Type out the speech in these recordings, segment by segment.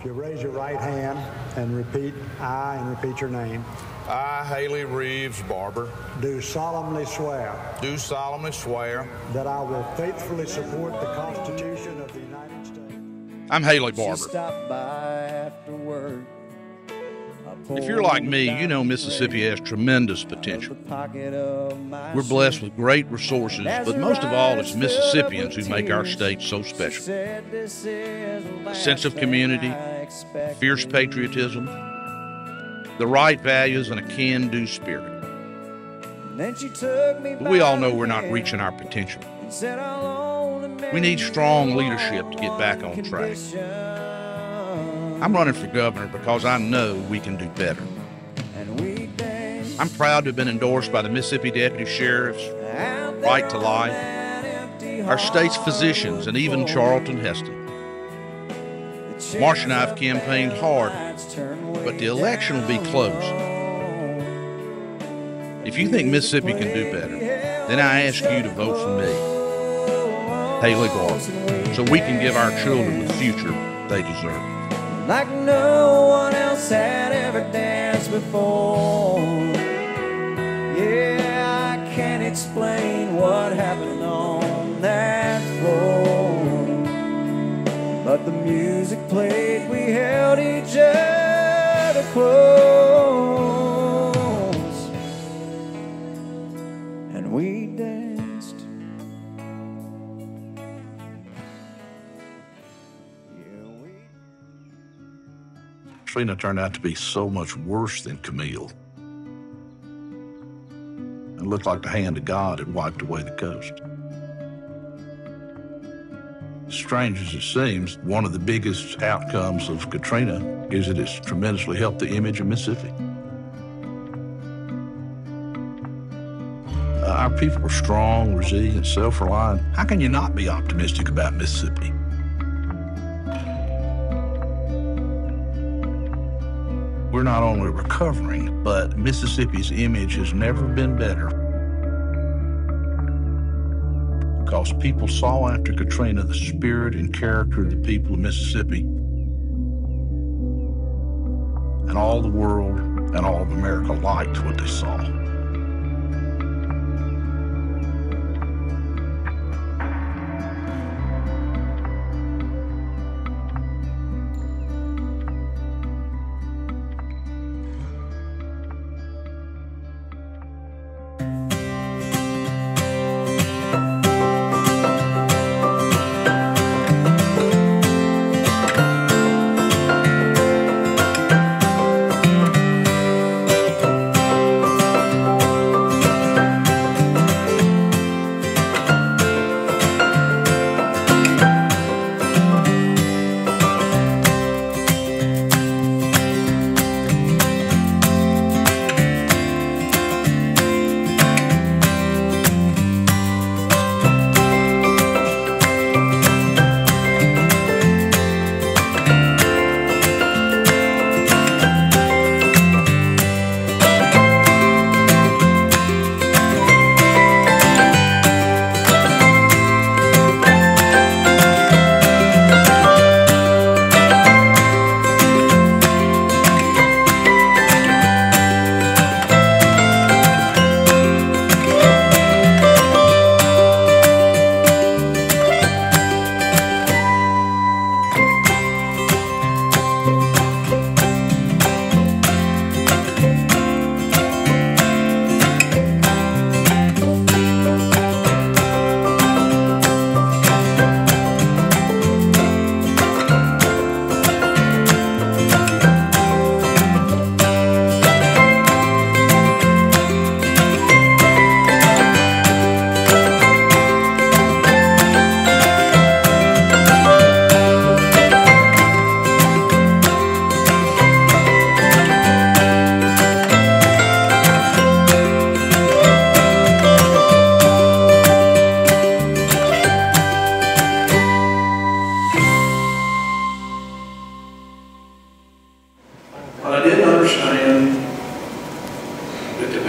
If you raise your right hand and repeat I and repeat your name, I, Haley Reeves Barbour, do solemnly swear do solemnly swear that I will faithfully support the Constitution of the United States. I'm Haley Barbour. If you're like me, you know Mississippi has tremendous potential. We're blessed with great resources, but most of all, it's Mississippians who make our state so special. A sense of community, Fierce patriotism, the right values, and a can do spirit. But we all know we're not reaching our potential. We need strong leadership to get back on track. I'm running for governor because I know we can do better. I'm proud to have been endorsed by the Mississippi Deputy Sheriffs, Right to Life, our state's physicians, and even Charlton Heston. Marsh and I have campaigned hard, but the election will be close. If you think Mississippi can do better, then I ask you to vote for me, Haley Barbour, so we can give our children the future they deserve. Like no one else had ever danced before. Yeah, I can't explain what happened on that floor. But the music played, we held each other close. Trina turned out to be so much worse than Camille. It looked like the hand of God had wiped away the coast. Strange as it seems, one of the biggest outcomes of Katrina is that it's tremendously helped the image of Mississippi. Uh, our people are strong, resilient, self reliant. How can you not be optimistic about Mississippi? Not only recovering, but Mississippi's image has never been better. Because people saw after Katrina the spirit and character of the people of Mississippi. And all the world and all of America liked what they saw.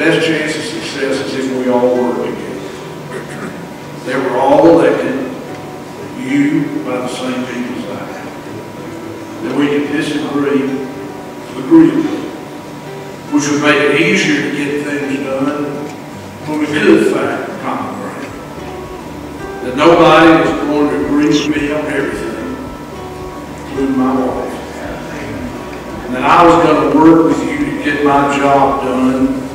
Best chance of success is if we all work together. They were all elected, you by the same people as I. then we can disagree agreeably, which would make it easier to get things done when we could find common ground. That nobody is going to agree with me on everything, including my wife. And that I was going to work with you to get my job done,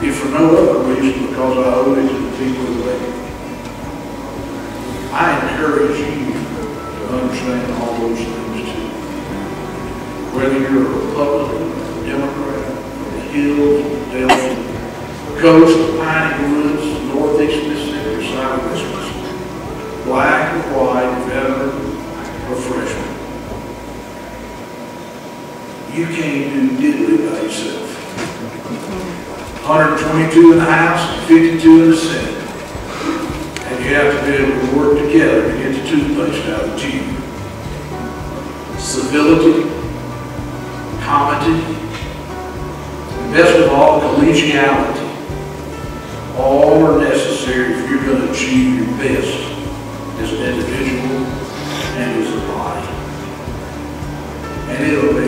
if for no other reason, because I owe it to the people of Lake. I encourage you to understand all those things too. Whether you're a Republican, a Democrat, the hills, the delta, coast, piney woods, northeast Mississippi, 122 in the House, and 52 in the Senate. And you have to be able to work together to get the toothpaste out of the tube. Civility, comity, and best of all, collegiality. All are necessary if you're going to achieve your best as an individual and as a body. And it'll be